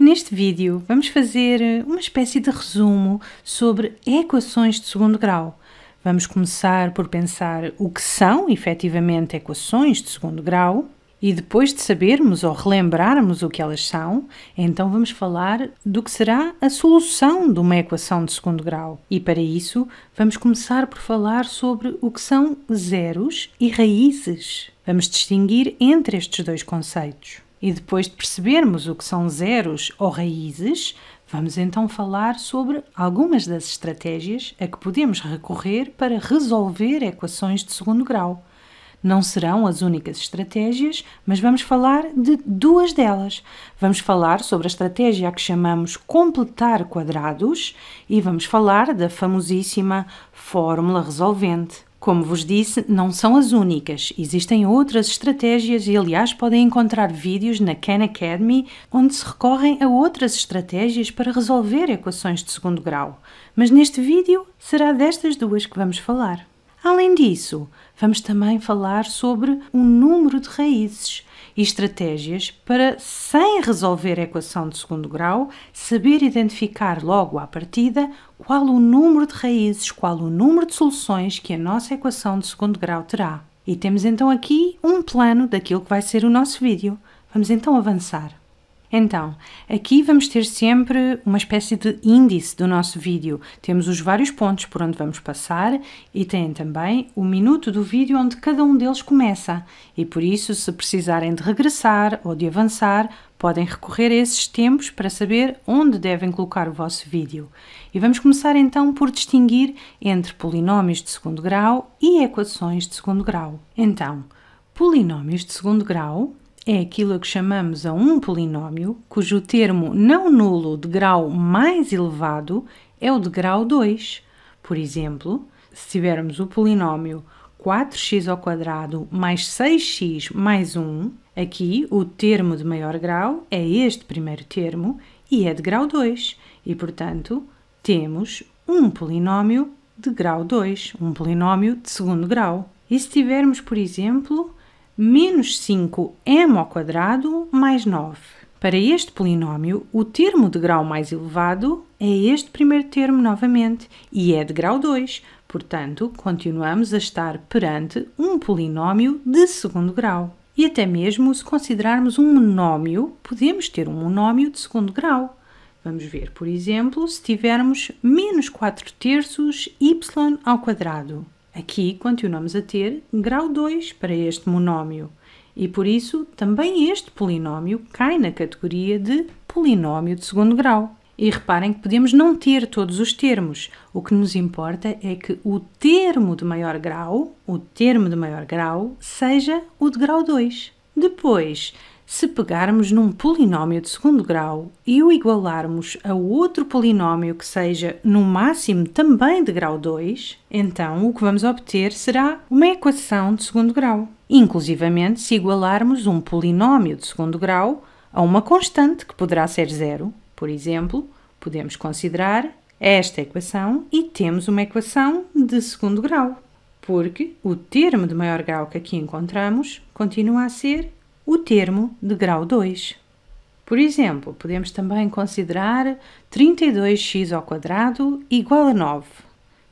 Neste vídeo vamos fazer uma espécie de resumo sobre equações de segundo grau. Vamos começar por pensar o que são efetivamente equações de segundo grau e depois de sabermos ou relembrarmos o que elas são, então vamos falar do que será a solução de uma equação de segundo grau. E para isso vamos começar por falar sobre o que são zeros e raízes. Vamos distinguir entre estes dois conceitos. E depois de percebermos o que são zeros ou raízes, vamos então falar sobre algumas das estratégias a que podemos recorrer para resolver equações de segundo grau. Não serão as únicas estratégias, mas vamos falar de duas delas. Vamos falar sobre a estratégia a que chamamos completar quadrados e vamos falar da famosíssima fórmula resolvente. Como vos disse, não são as únicas. Existem outras estratégias e, aliás, podem encontrar vídeos na Khan Academy onde se recorrem a outras estratégias para resolver equações de segundo grau. Mas neste vídeo será destas duas que vamos falar. Além disso, vamos também falar sobre o número de raízes e estratégias para, sem resolver a equação de segundo grau, saber identificar logo à partida qual o número de raízes, qual o número de soluções que a nossa equação de segundo grau terá. E temos então aqui um plano daquilo que vai ser o nosso vídeo. Vamos então avançar. Então, aqui vamos ter sempre uma espécie de índice do nosso vídeo. Temos os vários pontos por onde vamos passar e tem também o minuto do vídeo onde cada um deles começa. E por isso, se precisarem de regressar ou de avançar, podem recorrer a esses tempos para saber onde devem colocar o vosso vídeo. E vamos começar então por distinguir entre polinómios de segundo grau e equações de segundo grau. Então, polinómios de segundo grau é aquilo que chamamos a um polinómio cujo termo não nulo de grau mais elevado é o de grau 2. Por exemplo, se tivermos o polinómio 4x ao quadrado mais 6x mais 1, aqui o termo de maior grau é este primeiro termo e é de grau 2. E, portanto, temos um polinómio de grau 2, um polinómio de segundo grau. E se tivermos, por exemplo, menos 5m ao quadrado mais 9. Para este polinómio, o termo de grau mais elevado é este primeiro termo novamente e é de grau 2, portanto, continuamos a estar perante um polinómio de segundo grau. E até mesmo se considerarmos um monómio, podemos ter um monómio de segundo grau. Vamos ver, por exemplo, se tivermos menos 4 terços y ao quadrado. Aqui continuamos a ter grau 2 para este monómio e por isso também este polinómio cai na categoria de polinómio de segundo grau. E reparem que podemos não ter todos os termos. O que nos importa é que o termo de maior grau, o termo de maior grau, seja o de grau 2. Depois, se pegarmos num polinómio de segundo grau e o igualarmos a outro polinómio que seja no máximo também de grau 2, então o que vamos obter será uma equação de segundo grau. Inclusivamente, se igualarmos um polinómio de segundo grau a uma constante que poderá ser zero, por exemplo, podemos considerar esta equação e temos uma equação de segundo grau, porque o termo de maior grau que aqui encontramos continua a ser o termo de grau 2. Por exemplo, podemos também considerar 32x ao quadrado igual a 9.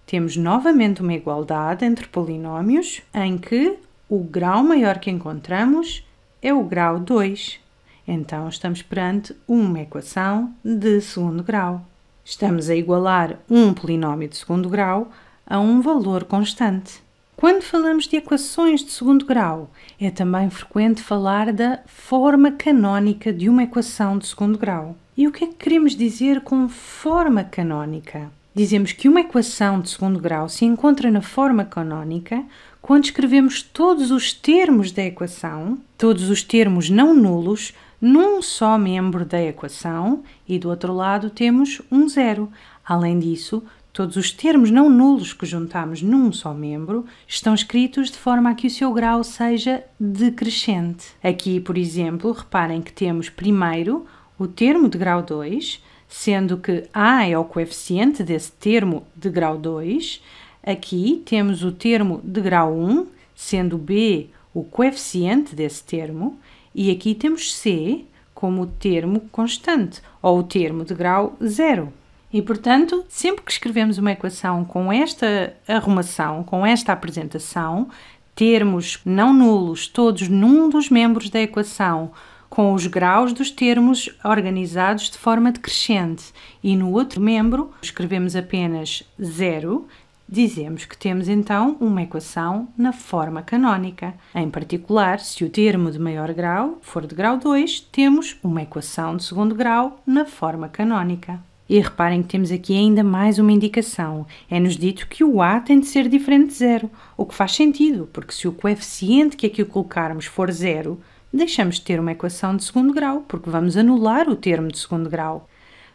Temos novamente uma igualdade entre polinómios em que o grau maior que encontramos é o grau 2. Então, estamos perante uma equação de segundo grau. Estamos a igualar um polinómio de segundo grau a um valor constante. Quando falamos de equações de segundo grau, é também frequente falar da forma canónica de uma equação de segundo grau. E o que é que queremos dizer com forma canónica? Dizemos que uma equação de segundo grau se encontra na forma canónica quando escrevemos todos os termos da equação, todos os termos não nulos, num só membro da equação e do outro lado temos um zero. Além disso, Todos os termos não nulos que juntamos num só membro estão escritos de forma a que o seu grau seja decrescente. Aqui, por exemplo, reparem que temos primeiro o termo de grau 2, sendo que A é o coeficiente desse termo de grau 2. Aqui temos o termo de grau 1, sendo B o coeficiente desse termo. E aqui temos C como o termo constante ou o termo de grau zero. E, portanto, sempre que escrevemos uma equação com esta arrumação, com esta apresentação, termos não nulos todos num dos membros da equação, com os graus dos termos organizados de forma decrescente, e no outro membro escrevemos apenas zero, dizemos que temos então uma equação na forma canónica. Em particular, se o termo de maior grau for de grau 2, temos uma equação de segundo grau na forma canónica. E reparem que temos aqui ainda mais uma indicação. É-nos dito que o A tem de ser diferente de zero, o que faz sentido, porque se o coeficiente que aqui colocarmos for zero, deixamos de ter uma equação de segundo grau, porque vamos anular o termo de segundo grau.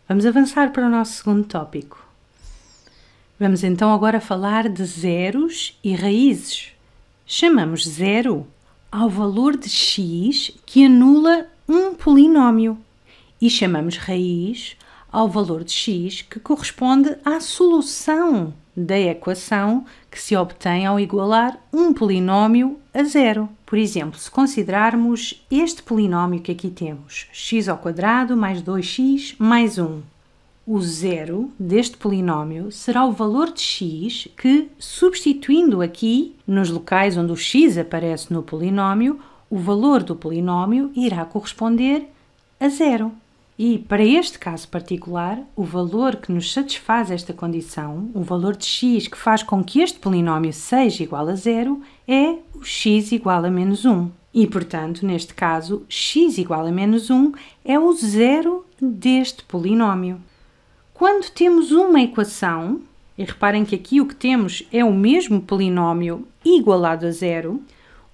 Vamos avançar para o nosso segundo tópico. Vamos então agora falar de zeros e raízes. Chamamos zero ao valor de x que anula um polinômio e chamamos raiz ao valor de x que corresponde à solução da equação que se obtém ao igualar um polinômio a zero. Por exemplo, se considerarmos este polinômio que aqui temos, x ao quadrado mais 2x mais 1, o zero deste polinômio será o valor de x que, substituindo aqui nos locais onde o x aparece no polinômio, o valor do polinômio irá corresponder a zero. E, para este caso particular, o valor que nos satisfaz esta condição, o valor de x que faz com que este polinômio seja igual a zero, é o x igual a menos 1. E, portanto, neste caso, x igual a menos 1 é o zero deste polinômio. Quando temos uma equação, e reparem que aqui o que temos é o mesmo polinômio igualado a zero,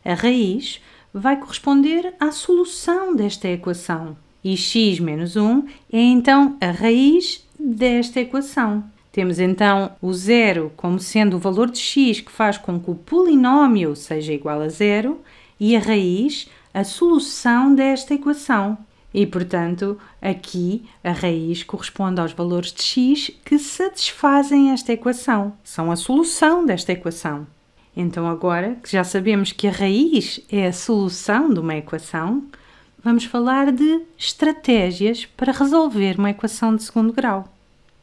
a raiz vai corresponder à solução desta equação e x menos 1 é então a raiz desta equação. Temos então o zero como sendo o valor de x que faz com que o polinômio seja igual a zero e a raiz a solução desta equação. E, portanto, aqui a raiz corresponde aos valores de x que satisfazem esta equação, são a solução desta equação. Então, agora que já sabemos que a raiz é a solução de uma equação, vamos falar de estratégias para resolver uma equação de segundo grau.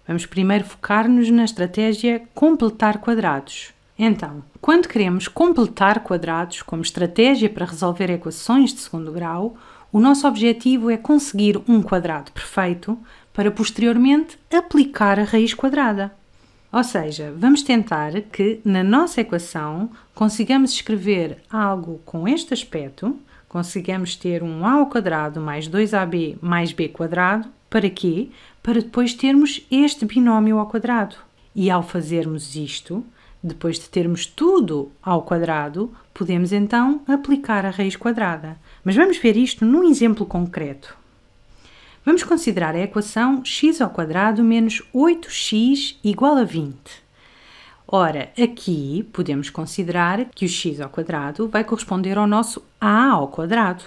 Vamos primeiro focar-nos na estratégia completar quadrados. Então, quando queremos completar quadrados como estratégia para resolver equações de segundo grau, o nosso objetivo é conseguir um quadrado perfeito para posteriormente aplicar a raiz quadrada. Ou seja, vamos tentar que na nossa equação consigamos escrever algo com este aspecto consigamos ter um a ao quadrado mais 2ab mais b quadrado. Para quê? Para depois termos este binómio ao quadrado. E ao fazermos isto, depois de termos tudo ao quadrado, podemos então aplicar a raiz quadrada. Mas vamos ver isto num exemplo concreto. Vamos considerar a equação x ao quadrado menos 8x igual a 20. Ora, aqui podemos considerar que o x ao quadrado vai corresponder ao nosso a ao quadrado.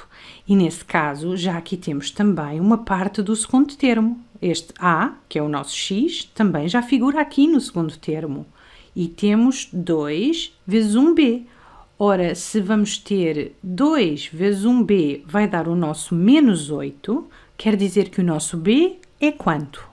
E nesse caso, já aqui temos também uma parte do segundo termo. Este a, que é o nosso x, também já figura aqui no segundo termo. E temos 2 vezes 1b. Ora, se vamos ter 2 vezes 1b vai dar o nosso menos 8, quer dizer que o nosso b é quanto?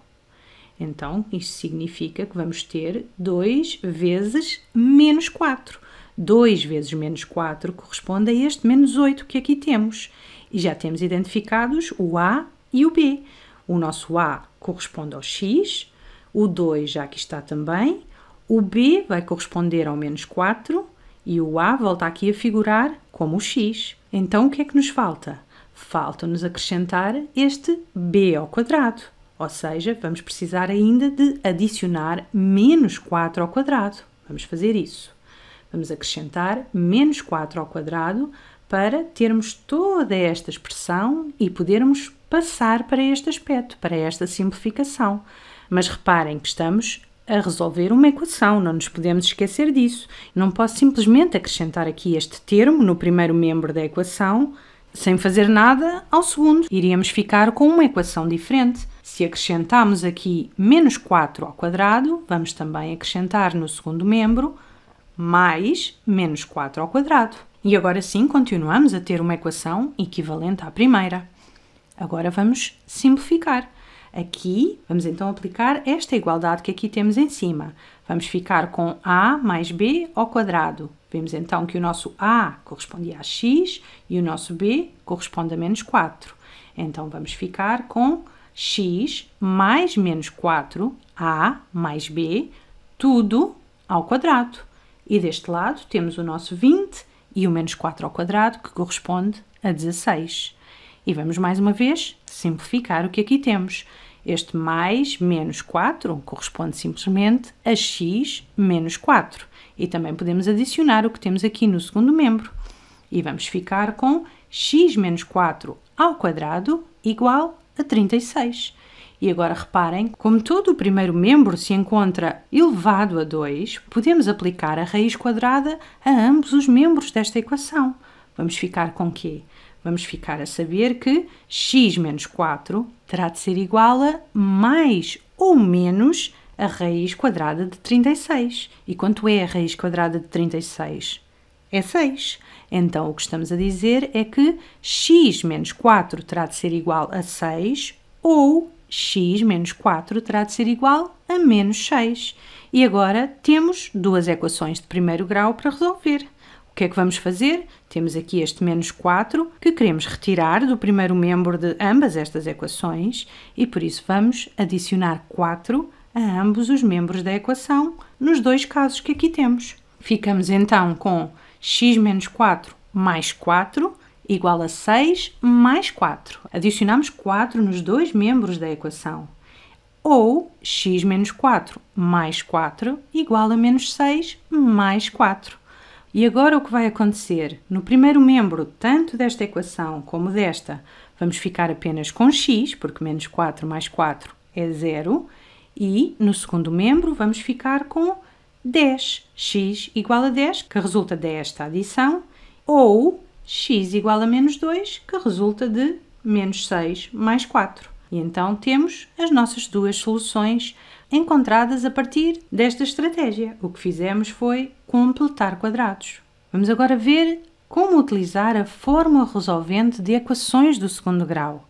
Então, isto significa que vamos ter 2 vezes menos 4. 2 vezes menos 4 corresponde a este menos 8 que aqui temos. E já temos identificados o A e o B. O nosso A corresponde ao X, o 2 já aqui está também, o B vai corresponder ao menos 4 e o A volta aqui a figurar como o X. Então, o que é que nos falta? Falta-nos acrescentar este B ao quadrado. Ou seja, vamos precisar ainda de adicionar menos 4 ao quadrado. Vamos fazer isso. Vamos acrescentar menos 4 ao quadrado para termos toda esta expressão e podermos passar para este aspecto, para esta simplificação. Mas reparem que estamos a resolver uma equação, não nos podemos esquecer disso. Não posso simplesmente acrescentar aqui este termo no primeiro membro da equação sem fazer nada ao segundo. Iríamos ficar com uma equação diferente. Se acrescentarmos aqui menos 4 ao quadrado, vamos também acrescentar no segundo membro mais menos 4 ao quadrado. E agora sim continuamos a ter uma equação equivalente à primeira. Agora vamos simplificar. Aqui, vamos então aplicar esta igualdade que aqui temos em cima. Vamos ficar com a mais b ao quadrado. Vemos então que o nosso a corresponde a x e o nosso b corresponde a menos 4. Então, vamos ficar com x mais menos 4a mais b, tudo ao quadrado. E deste lado temos o nosso 20 e o menos 4 ao quadrado, que corresponde a 16. E vamos mais uma vez simplificar o que aqui temos. Este mais menos 4 corresponde simplesmente a x menos 4. E também podemos adicionar o que temos aqui no segundo membro. E vamos ficar com x menos 4 ao quadrado igual a 36. E agora reparem, como todo o primeiro membro se encontra elevado a 2, podemos aplicar a raiz quadrada a ambos os membros desta equação. Vamos ficar com quê? vamos ficar a saber que x menos 4 terá de ser igual a mais ou menos a raiz quadrada de 36. E quanto é a raiz quadrada de 36? É 6. Então, o que estamos a dizer é que x menos 4 terá de ser igual a 6 ou x menos 4 terá de ser igual a menos 6. E agora temos duas equações de primeiro grau para resolver que é que vamos fazer? Temos aqui este menos 4 que queremos retirar do primeiro membro de ambas estas equações e por isso vamos adicionar 4 a ambos os membros da equação nos dois casos que aqui temos. Ficamos então com x menos 4 mais 4 igual a 6 mais 4. Adicionamos 4 nos dois membros da equação. Ou x menos 4 mais 4 igual a menos 6 mais 4. E agora o que vai acontecer? No primeiro membro, tanto desta equação como desta, vamos ficar apenas com x, porque menos 4 mais 4 é zero, e no segundo membro vamos ficar com 10, x igual a 10, que resulta desta adição, ou x igual a menos 2, que resulta de menos 6 mais 4. E então temos as nossas duas soluções encontradas a partir desta estratégia. O que fizemos foi completar quadrados. Vamos agora ver como utilizar a fórmula resolvente de equações do segundo grau.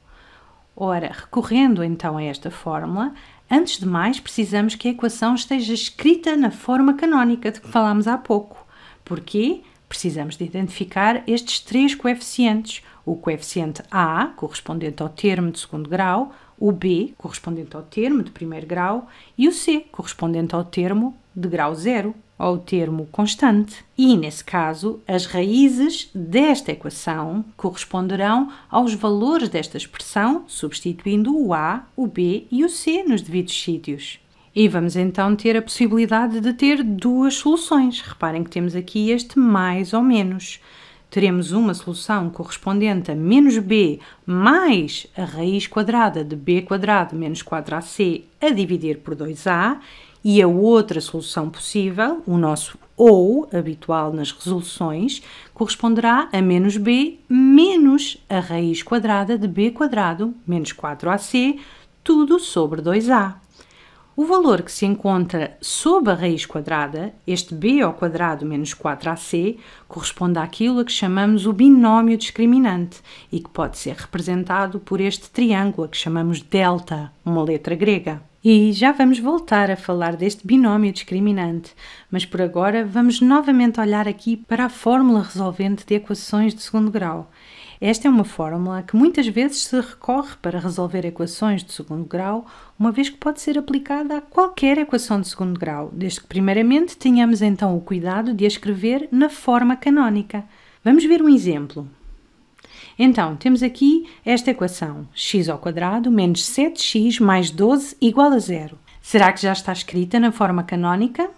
Ora, recorrendo então a esta fórmula, antes de mais precisamos que a equação esteja escrita na forma canónica de que falámos há pouco. Porquê? Precisamos de identificar estes três coeficientes, o coeficiente A, correspondente ao termo de segundo grau, o B, correspondente ao termo de primeiro grau, e o C, correspondente ao termo de grau zero, ao termo constante. E, nesse caso, as raízes desta equação corresponderão aos valores desta expressão, substituindo o A, o B e o C nos devidos sítios. E vamos então ter a possibilidade de ter duas soluções. Reparem que temos aqui este mais ou menos teremos uma solução correspondente a menos b mais a raiz quadrada de b quadrado menos 4ac a dividir por 2a e a outra solução possível, o nosso ou habitual nas resoluções, corresponderá a menos b menos a raiz quadrada de b quadrado menos 4ac, tudo sobre 2a. O valor que se encontra sob a raiz quadrada, este b ao quadrado menos 4ac, corresponde àquilo a que chamamos o binómio discriminante e que pode ser representado por este triângulo a que chamamos delta, uma letra grega. E já vamos voltar a falar deste binómio discriminante, mas por agora vamos novamente olhar aqui para a fórmula resolvente de equações de segundo grau. Esta é uma fórmula que muitas vezes se recorre para resolver equações de segundo grau, uma vez que pode ser aplicada a qualquer equação de segundo grau, desde que primeiramente tenhamos então o cuidado de a escrever na forma canónica. Vamos ver um exemplo. Então, temos aqui esta equação, x ao quadrado menos 7x mais 12 igual a zero. Será que já está escrita na forma canónica?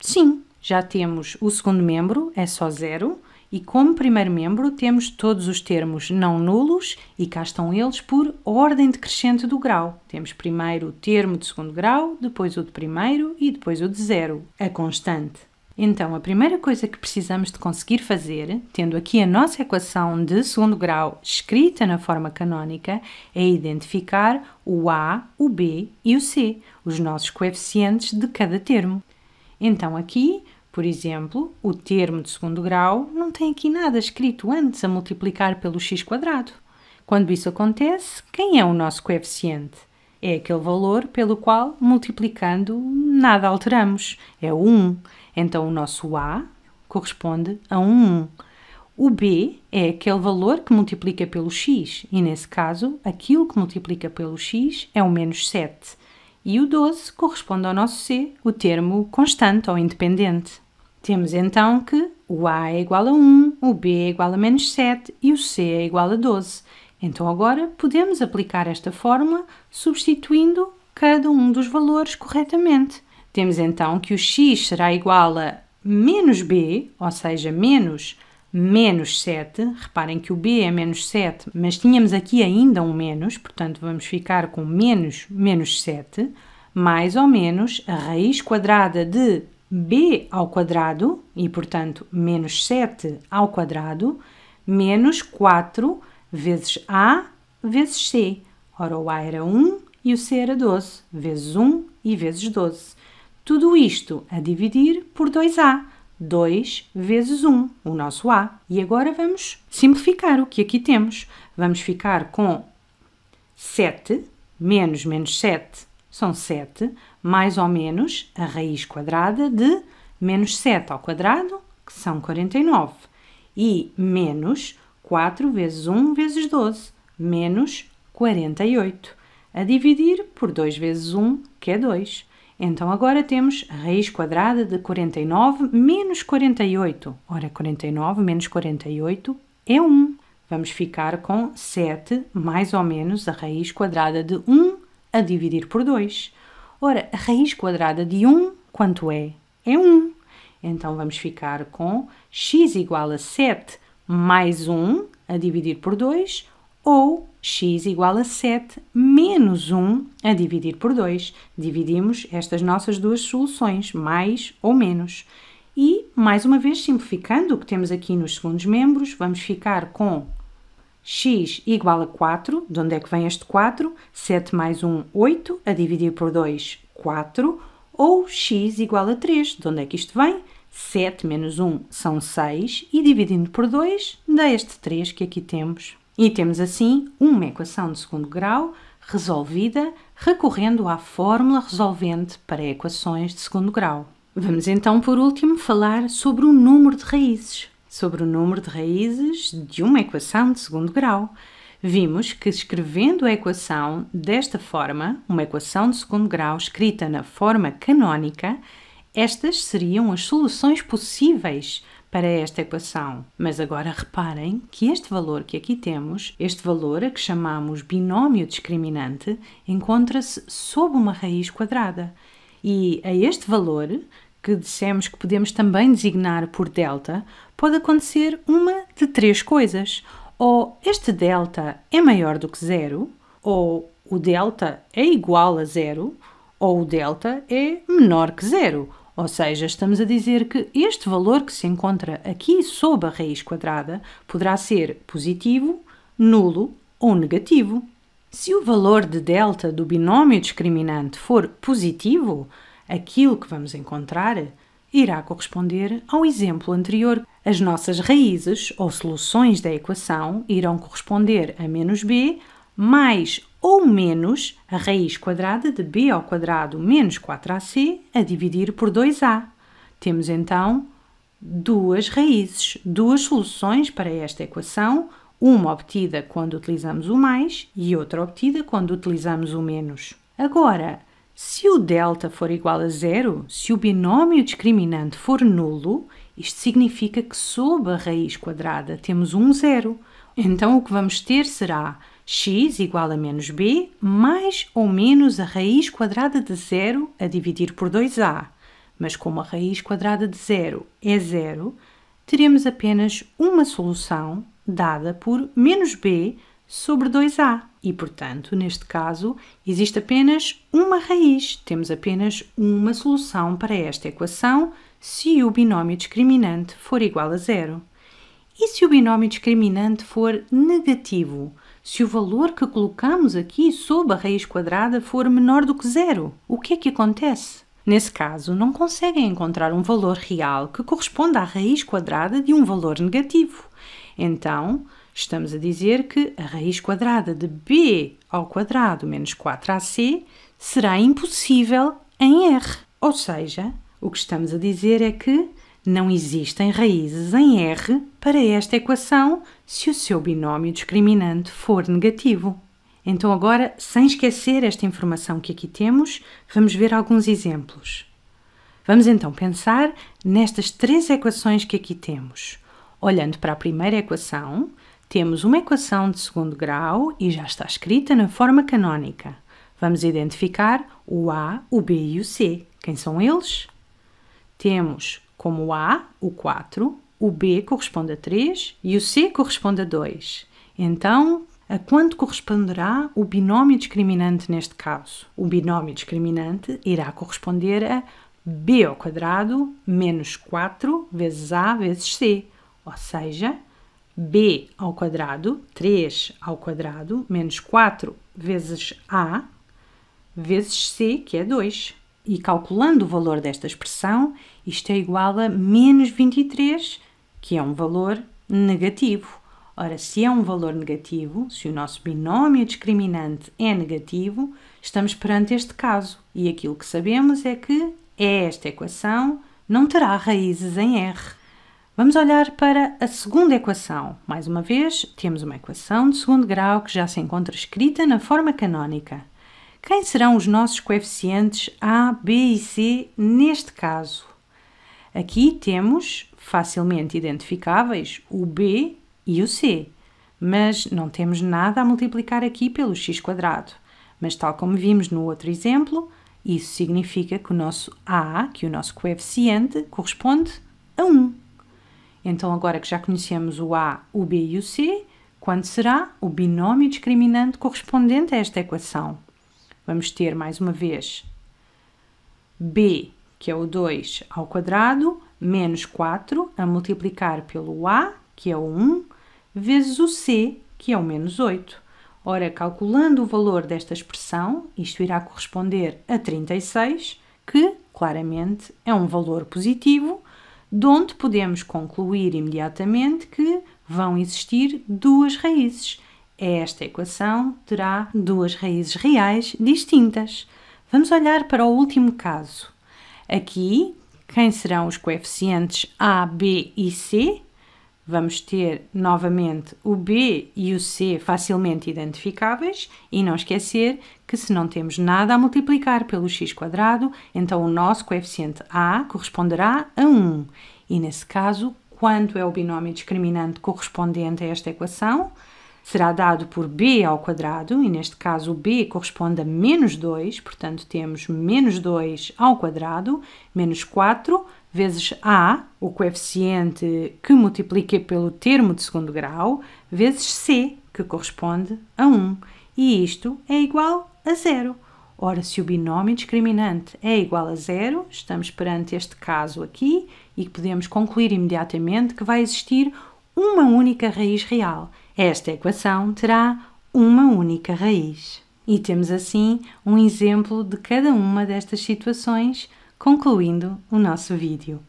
Sim, já temos o segundo membro, é só zero, e como primeiro membro temos todos os termos não nulos e cá estão eles por ordem decrescente do grau. Temos primeiro o termo de segundo grau, depois o de primeiro e depois o de zero, a constante. Então, a primeira coisa que precisamos de conseguir fazer, tendo aqui a nossa equação de segundo grau escrita na forma canónica, é identificar o A, o B e o C, os nossos coeficientes de cada termo. Então, aqui por exemplo, o termo de segundo grau não tem aqui nada escrito antes a multiplicar pelo x quadrado. Quando isso acontece, quem é o nosso coeficiente? É aquele valor pelo qual, multiplicando, nada alteramos. É o 1. Então, o nosso A corresponde a um 1. O B é aquele valor que multiplica pelo x, e nesse caso, aquilo que multiplica pelo x é o menos 7. E o 12 corresponde ao nosso C, o termo constante ou independente. Temos então que o A é igual a 1, o B é igual a menos 7 e o C é igual a 12. Então agora podemos aplicar esta fórmula substituindo cada um dos valores corretamente. Temos então que o x será igual a menos b, ou seja, menos menos 7. Reparem que o b é menos 7, mas tínhamos aqui ainda um menos, portanto vamos ficar com menos menos 7, mais ou menos a raiz quadrada de b ao quadrado, e portanto menos 7 ao quadrado, menos 4 vezes a vezes c. Ora, o a era 1 e o c era 12, vezes 1 e vezes 12. Tudo isto a dividir por 2a. 2 vezes 1, o nosso A. E agora vamos simplificar o que aqui temos. Vamos ficar com 7 menos menos 7 são 7, mais ou menos a raiz quadrada de menos 7 ao quadrado, que são 49, e menos 4 vezes 1 vezes 12, menos 48, a dividir por 2 vezes 1, que é 2. Então agora temos a raiz quadrada de 49 menos 48. Ora, 49 menos 48 é 1. Vamos ficar com 7 mais ou menos a raiz quadrada de 1 a dividir por 2. Ora, a raiz quadrada de 1 quanto é? É 1. Então vamos ficar com x igual a 7 mais 1 a dividir por 2 ou x igual a 7 menos 1 a dividir por 2. Dividimos estas nossas duas soluções, mais ou menos. E, mais uma vez, simplificando o que temos aqui nos segundos membros, vamos ficar com x igual a 4, de onde é que vem este 4? 7 mais 1, 8, a dividir por 2, 4, ou x igual a 3, de onde é que isto vem? 7 menos 1 são 6, e dividindo por 2, dá este 3 que aqui temos. E temos assim uma equação de segundo grau resolvida recorrendo à fórmula resolvente para equações de segundo grau. Vamos então, por último, falar sobre o número de raízes. Sobre o número de raízes de uma equação de segundo grau. Vimos que escrevendo a equação desta forma, uma equação de segundo grau escrita na forma canónica, estas seriam as soluções possíveis para esta equação. Mas agora reparem que este valor que aqui temos, este valor a que chamamos binómio discriminante, encontra-se sob uma raiz quadrada. E a este valor, que dissemos que podemos também designar por delta, pode acontecer uma de três coisas. Ou este delta é maior do que zero, ou o delta é igual a zero, ou o delta é menor que zero ou seja, estamos a dizer que este valor que se encontra aqui sob a raiz quadrada poderá ser positivo, nulo ou negativo. Se o valor de delta do binómio discriminante for positivo, aquilo que vamos encontrar irá corresponder ao exemplo anterior. As nossas raízes ou soluções da equação irão corresponder a menos b mais ou menos a raiz quadrada de b ao quadrado menos 4ac a dividir por 2a. Temos então duas raízes, duas soluções para esta equação, uma obtida quando utilizamos o mais e outra obtida quando utilizamos o menos. Agora, se o delta for igual a zero, se o binómio discriminante for nulo, isto significa que sob a raiz quadrada temos um zero. Então o que vamos ter será x igual a menos b mais ou menos a raiz quadrada de zero a dividir por 2a. Mas como a raiz quadrada de zero é zero, teremos apenas uma solução dada por menos b sobre 2a. E, portanto, neste caso, existe apenas uma raiz. Temos apenas uma solução para esta equação se o binómio discriminante for igual a zero. E se o binómio discriminante for negativo? se o valor que colocamos aqui sob a raiz quadrada for menor do que zero. O que é que acontece? Nesse caso, não conseguem encontrar um valor real que corresponda à raiz quadrada de um valor negativo. Então, Estamos a dizer que a raiz quadrada de b ao quadrado menos 4ac será impossível em R. Ou seja, o que estamos a dizer é que não existem raízes em R para esta equação se o seu binómio discriminante for negativo. Então, agora, sem esquecer esta informação que aqui temos, vamos ver alguns exemplos. Vamos então pensar nestas três equações que aqui temos. Olhando para a primeira equação, temos uma equação de segundo grau e já está escrita na forma canónica. Vamos identificar o A, o B e o C. Quem são eles? Temos como A o 4, o B corresponde a 3 e o C corresponde a 2. Então, a quanto corresponderá o binómio discriminante neste caso? O binómio discriminante irá corresponder a b ao quadrado menos 4 vezes a vezes c, ou seja, b ao quadrado, 3 ao quadrado, menos 4 vezes a vezes c, que é 2. E calculando o valor desta expressão, isto é igual a menos 23, que é um valor negativo. Ora, se é um valor negativo, se o nosso binómio discriminante é negativo, estamos perante este caso. E aquilo que sabemos é que esta equação não terá raízes em R. Vamos olhar para a segunda equação. Mais uma vez, temos uma equação de segundo grau que já se encontra escrita na forma canónica. Quem serão os nossos coeficientes A, B e C neste caso? Aqui temos facilmente identificáveis o B e o C, mas não temos nada a multiplicar aqui pelo x quadrado. Mas tal como vimos no outro exemplo, isso significa que o nosso A, que o nosso coeficiente, corresponde a 1. Então, agora que já conhecemos o A, o B e o C, quando será o binómio discriminante correspondente a esta equação? Vamos ter mais uma vez b, que é o 2 ao quadrado, menos 4 a multiplicar pelo a, que é o 1, vezes o c, que é o menos 8. Ora, calculando o valor desta expressão, isto irá corresponder a 36, que claramente é um valor positivo, de onde podemos concluir imediatamente que vão existir duas raízes esta equação terá duas raízes reais distintas. Vamos olhar para o último caso. Aqui, quem serão os coeficientes A, B e C? Vamos ter novamente o B e o C facilmente identificáveis e não esquecer que se não temos nada a multiplicar pelo x quadrado, então o nosso coeficiente A corresponderá a 1. E nesse caso, quanto é o binómio discriminante correspondente a esta equação? Será dado por b ao quadrado, e neste caso o b corresponde a menos 2, portanto temos menos 2 ao quadrado, menos 4 vezes a, o coeficiente que multiplica pelo termo de segundo grau, vezes c, que corresponde a 1. E isto é igual a zero. Ora, se o binómio discriminante é igual a zero, estamos perante este caso aqui e podemos concluir imediatamente que vai existir uma única raiz real. Esta equação terá uma única raiz. E temos assim um exemplo de cada uma destas situações, concluindo o nosso vídeo.